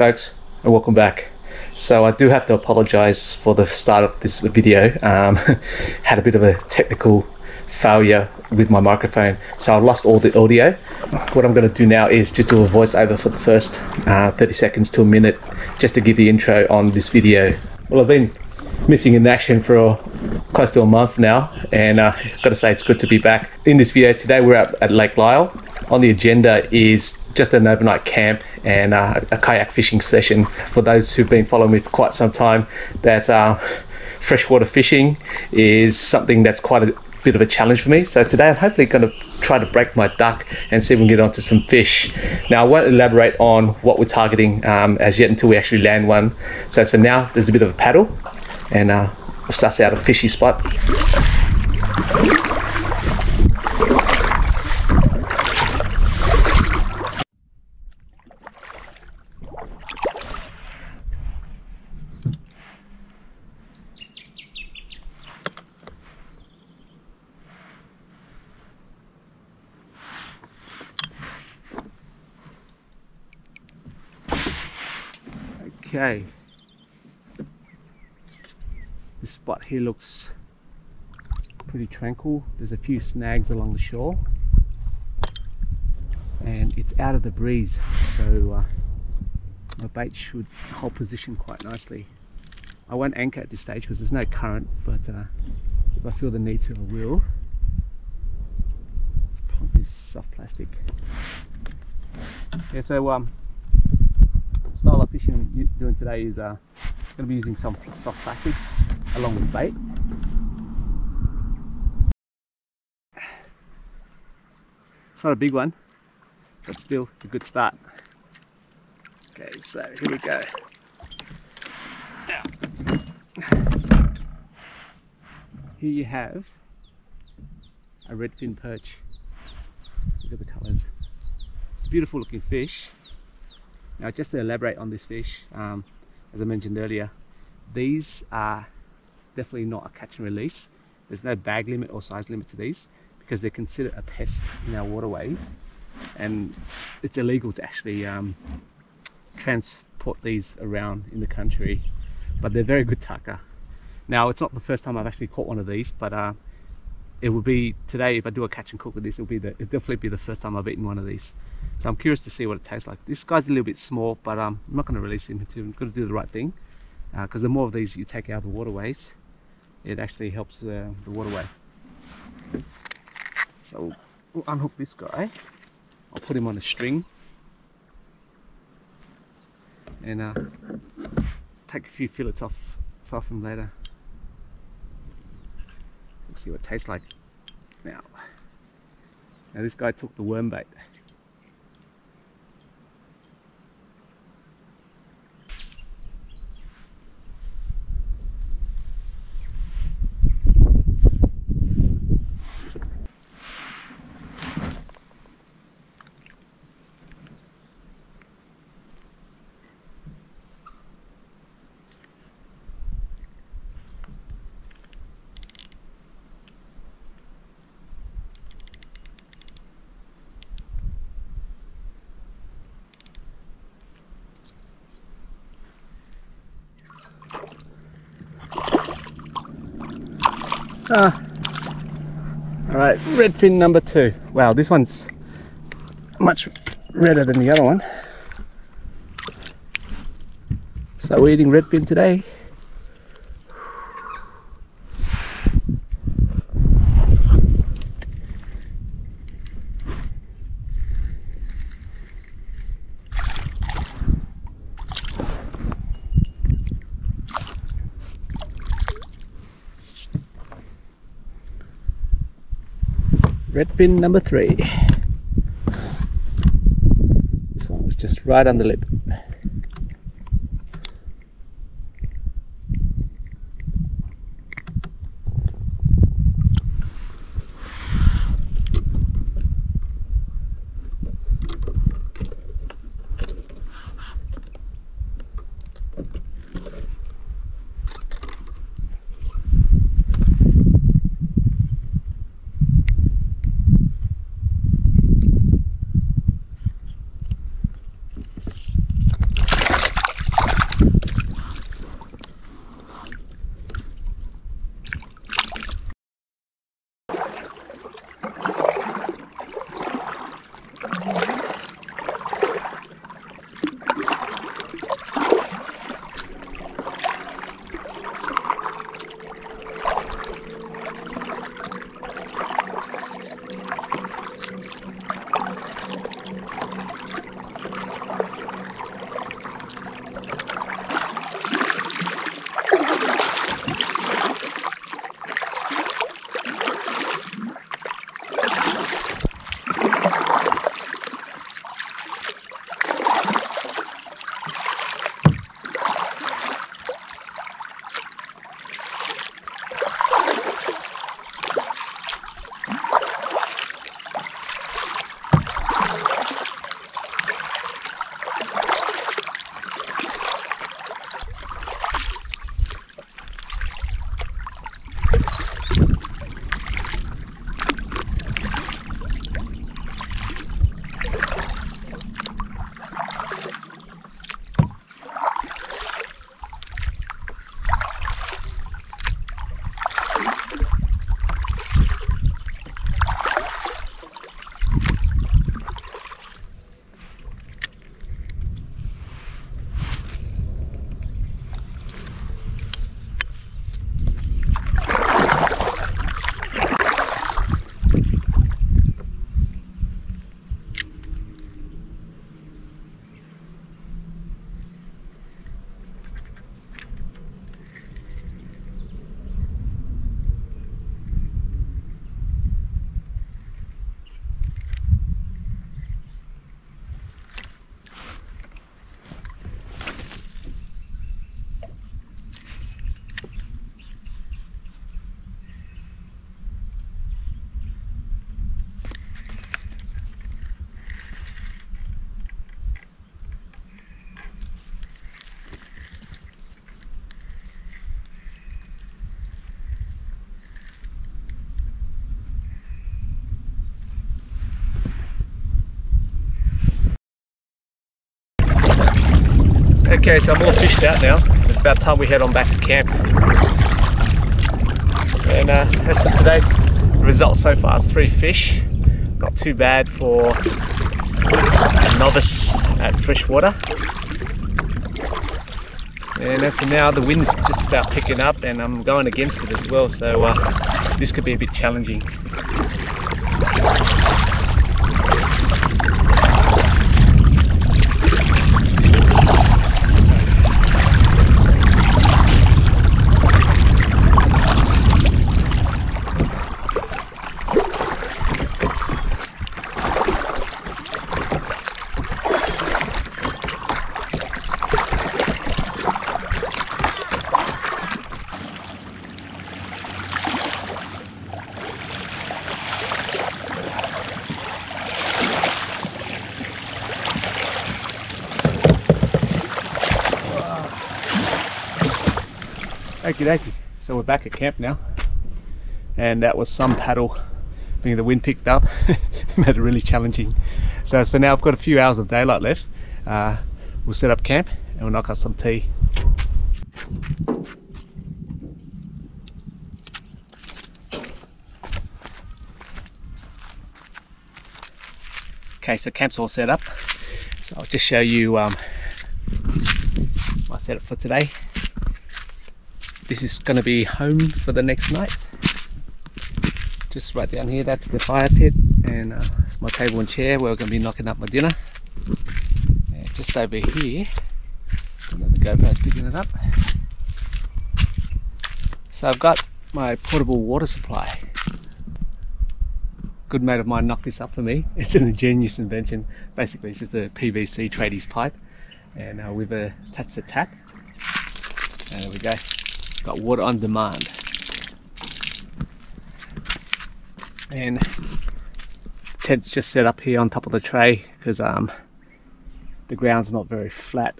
Folks and welcome back. So I do have to apologize for the start of this video. Um, had a bit of a technical failure with my microphone so I lost all the audio. What I'm going to do now is just do a voiceover for the first uh, 30 seconds to a minute just to give the intro on this video. Well I've been missing in action for close to a month now and uh, got to say it's good to be back. In this video today we're at, at Lake Lyell on the agenda is just an overnight camp and uh, a kayak fishing session. For those who've been following me for quite some time, that uh, freshwater fishing is something that's quite a bit of a challenge for me. So today I'm hopefully going to try to break my duck and see if we can get onto some fish. Now I won't elaborate on what we're targeting um, as yet until we actually land one. So for now, there's a bit of a paddle and uh, we'll suss out a fishy spot. Okay. This spot here looks pretty tranquil. There's a few snags along the shore and it's out of the breeze so uh, my bait should hold position quite nicely. I won't anchor at this stage because there's no current but uh, if I feel the need to I will. Let's plug this soft plastic. Yeah so um, style of fishing I'm doing today is uh, going to be using some soft plastics along with bait. It's not a big one, but still a good start. Okay, so here we go. Now, here you have a redfin perch. Look at the colours. It's a beautiful looking fish. Now just to elaborate on this fish, um, as I mentioned earlier, these are definitely not a catch and release. There's no bag limit or size limit to these because they're considered a pest in our waterways and it's illegal to actually um, transport these around in the country but they're very good tucker. Now it's not the first time I've actually caught one of these but uh, it will be today if I do a catch and cook with this it'll be the it'll definitely be the first time I've eaten one of these so I'm curious to see what it tastes like this guy's a little bit small but um, I'm not going to release him I'm going to do the right thing because uh, the more of these you take out of the waterways it actually helps uh, the waterway so we'll unhook this guy I'll put him on a string and uh, take a few fillets off, off him later We'll see what it tastes like now. Now this guy took the worm bait. Ah. All right, redfin number two. Wow, this one's much redder than the other one. So we're eating redfin today. Redfin number three. This one was just right on the lip. Okay, so I'm all fished out now. It's about time we head on back to camp. And uh, as for today, the result so far is three fish. Not too bad for a novice at freshwater. And as for now, the wind's just about picking up and I'm going against it as well, so uh, this could be a bit challenging. Okie dokie. So we're back at camp now. And that was some paddle. Being the wind picked up, made it really challenging. So as for now, I've got a few hours of daylight left. Uh, we'll set up camp and we'll knock out some tea. Okay, so camp's all set up. So I'll just show you um, my setup for today this is going to be home for the next night. Just right down here that's the fire pit and uh, it's my table and chair where we're going to be knocking up my dinner. And just over here another GoPro's picking it up. So I've got my portable water supply. Good mate of mine knocked this up for me. It's an ingenious invention. Basically it's just a PVC tradies pipe and uh, we've attached a tap. And there we go got water on demand. And tent's just set up here on top of the tray because um, the ground's not very flat.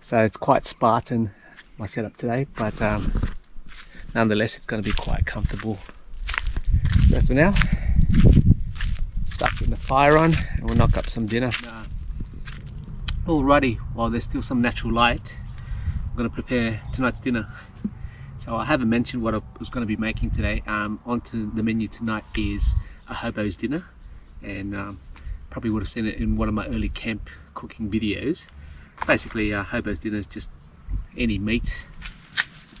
So it's quite Spartan my setup today but um, nonetheless it's going to be quite comfortable. So for now. Start getting the fire on and we'll knock up some dinner. Alrighty while there's still some natural light I'm going to prepare tonight's dinner. So I haven't mentioned what I was going to be making today. Um, onto the menu tonight is a hobo's dinner and um, probably would have seen it in one of my early camp cooking videos. Basically uh, hobo's dinner is just any meat.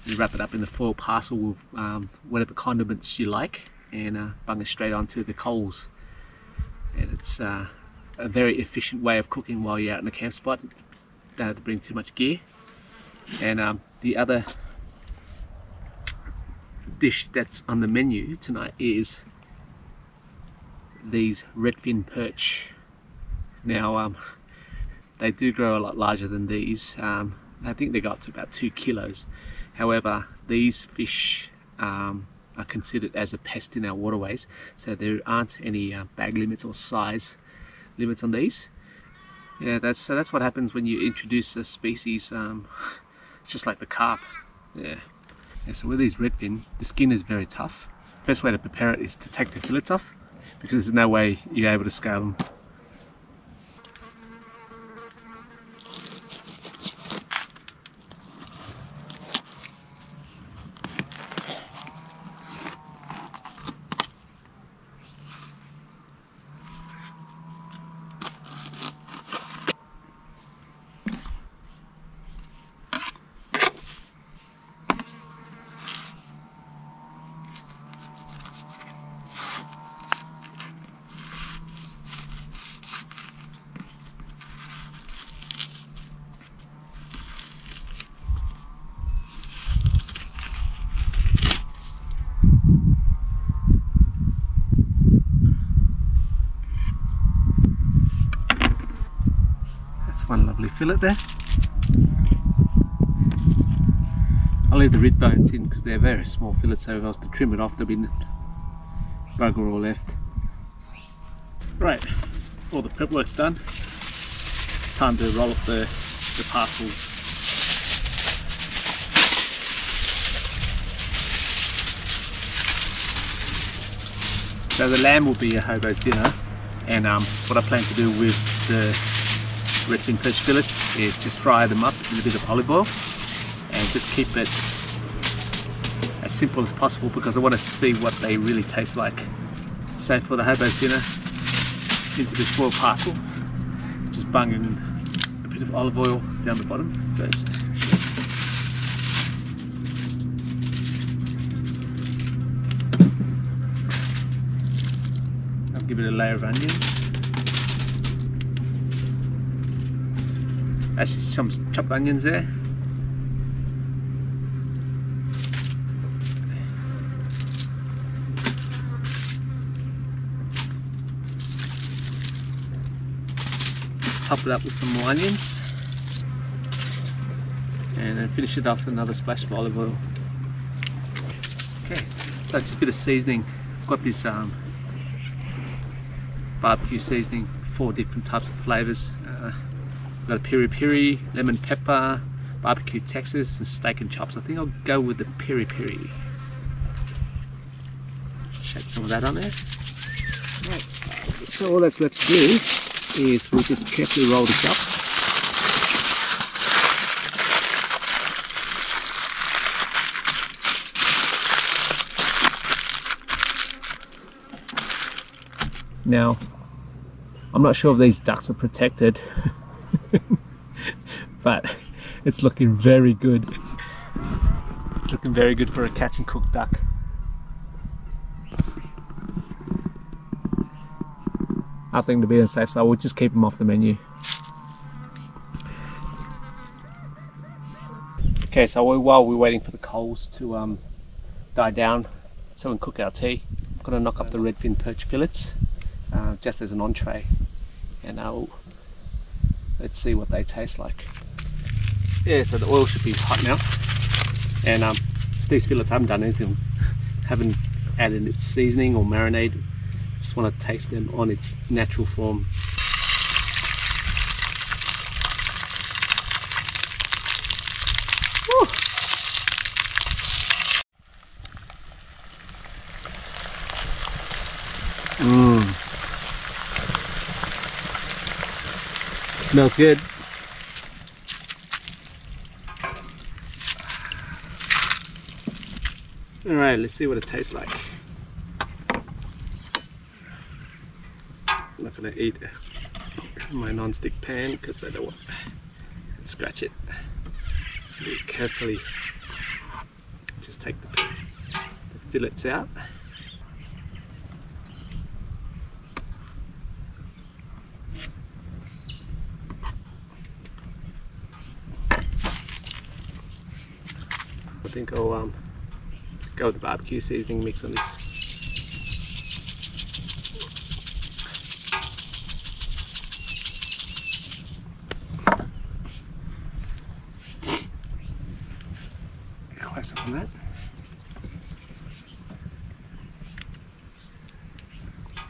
You wrap it up in a foil parcel with um, whatever condiments you like and uh, bung it straight onto the coals. And it's uh, a very efficient way of cooking while you're out in a camp spot. Don't have to bring too much gear and um, the other dish that's on the menu tonight is these redfin perch. Now um, they do grow a lot larger than these. Um, I think they got up to about two kilos. However, these fish um, are considered as a pest in our waterways, so there aren't any uh, bag limits or size limits on these. Yeah, that's so that's what happens when you introduce a species um, it's just like the carp. Yeah. yeah so with these redfin, the skin is very tough. Best way to prepare it is to take the fillets off because there's no way you're able to scale them lovely fillet there. I'll leave the rib bones in because they're very small fillets so if I was to trim it off there'll be bugger all left. Right, all the prep work's done. It's time to roll up the, the parcels. So the lamb will be a hobo's dinner and um, what I plan to do with the redfin perch fillets is just fry them up in a bit of olive oil and just keep it as simple as possible because I want to see what they really taste like. So for the Hobo's dinner, into this foil parcel, just bunging a bit of olive oil down the bottom first. I'll give it a layer of onions. That's just some chopped onions there. top it up with some more onions. And then finish it off with another splash of olive oil. Okay so just a bit of seasoning. I've got this um, barbecue seasoning four different types of flavors. Uh, got a piri piri lemon pepper barbecue texas and steak and chops I think I'll go with the piri piri shake some of that on there right. so all that's left to do is we'll just carefully roll this up. Now, I'm not sure if these ducks are protected, but it's looking very good. It's looking very good for a catch and cook duck. I think to be on safe side, we'll just keep them off the menu. Okay, so while we're waiting for the coals to um, die down so we can cook our tea, I'm going to knock up the redfin perch fillets uh, just as an entree and I'll, let's see what they taste like. Yeah, so the oil should be hot now and um, these fillets haven't done anything, haven't added its seasoning or marinade just want to taste them on its natural form. Mmm. Smells good. Let's see what it tastes like. I'm not to eat my non-stick pan because I don't want to scratch it. So carefully just take the, the fillets out. I think I'll um, go with the barbecue seasoning mix on this. Up on that.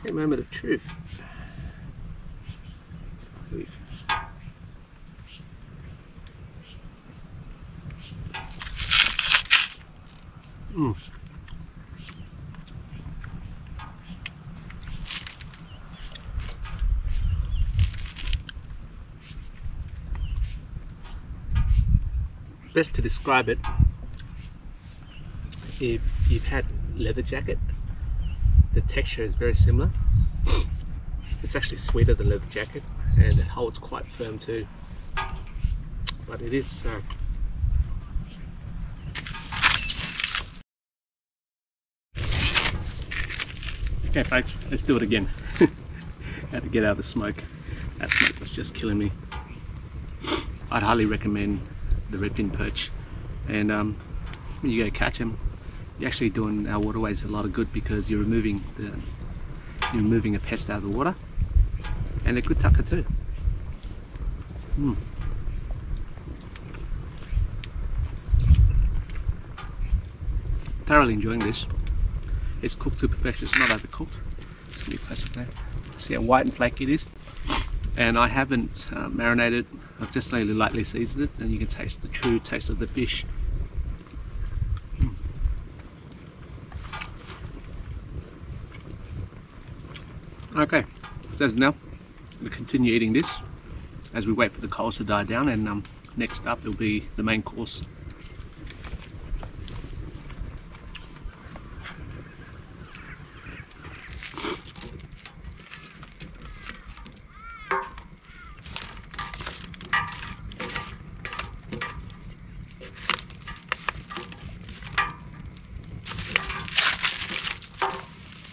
A moment of truth. Mm. Best to describe it if you've had leather jacket, the texture is very similar. It's actually sweeter than leather jacket and it holds quite firm too. But it is uh, Okay folks, let's do it again. had to get out of the smoke. That smoke was just killing me. I'd highly recommend the redfin perch and um, when you go catch them you're actually doing our waterways a lot of good because you're removing the you're removing a pest out of the water and a good tucker too. Mm. Thoroughly enjoying this. It's cooked to perfection, it's not overcooked. It's gonna be close up there. See how white and flaky it is. And I haven't uh, marinated, I've just only lightly seasoned it and you can taste the true taste of the fish Okay, so now I'm continue eating this as we wait for the coals to die down and um, next up will be the main course.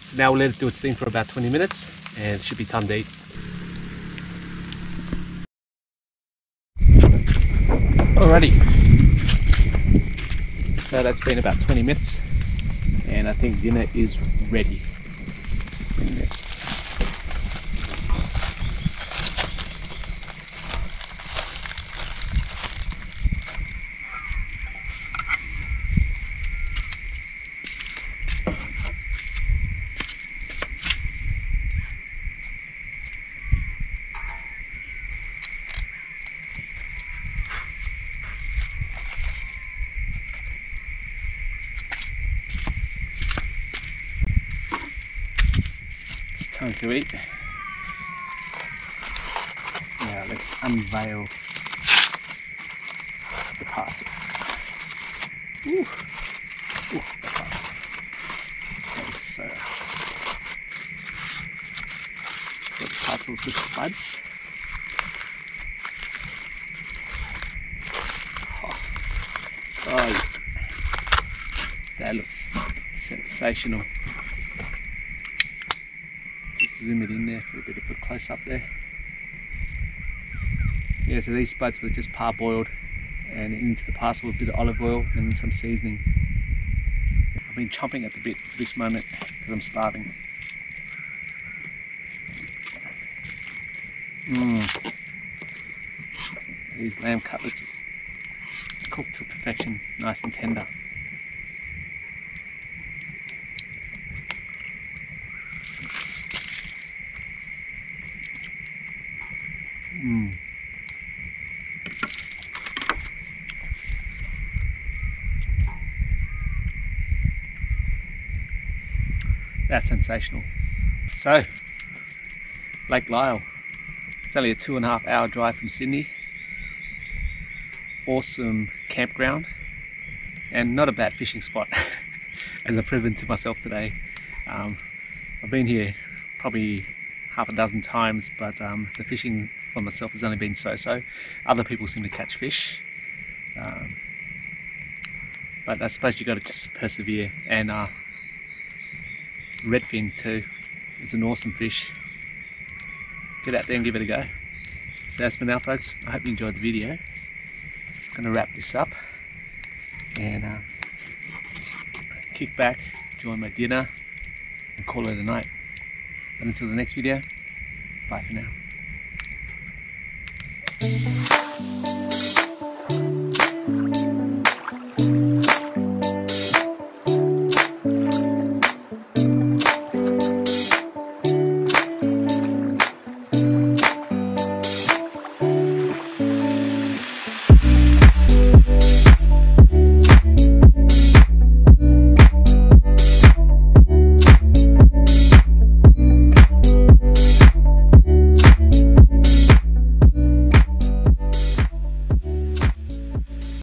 So now we'll let it do its thing for about 20 minutes and it should be time to eat. Alrighty. So that's been about 20 minutes and I think dinner is ready. It's time to eat. Now let's unveil the parcel. Ooh. Ooh. Nice, uh, so the parcel's just spuds. Oh, oh, that looks sensational zoom it in there for a bit of a close up there. Yeah, so these spuds were just parboiled and into the parcel with a bit of olive oil and some seasoning. I've been chomping at the bit for this moment because I'm starving. Mmm. These lamb cutlets cooked to perfection, nice and tender. Mm. That's sensational. So, Lake Lyell. It's only a two and a half hour drive from Sydney. Awesome campground and not a bad fishing spot as I've proven to myself today. Um, I've been here probably half a dozen times but um, the fishing for myself has only been so-so. Other people seem to catch fish. Um, but I suppose you've got to just persevere and uh, redfin too is an awesome fish. Get out there and give it a go. So that's for now folks. I hope you enjoyed the video. I'm going to wrap this up and uh, kick back, enjoy my dinner and call it a night. And until the next video, bye for now.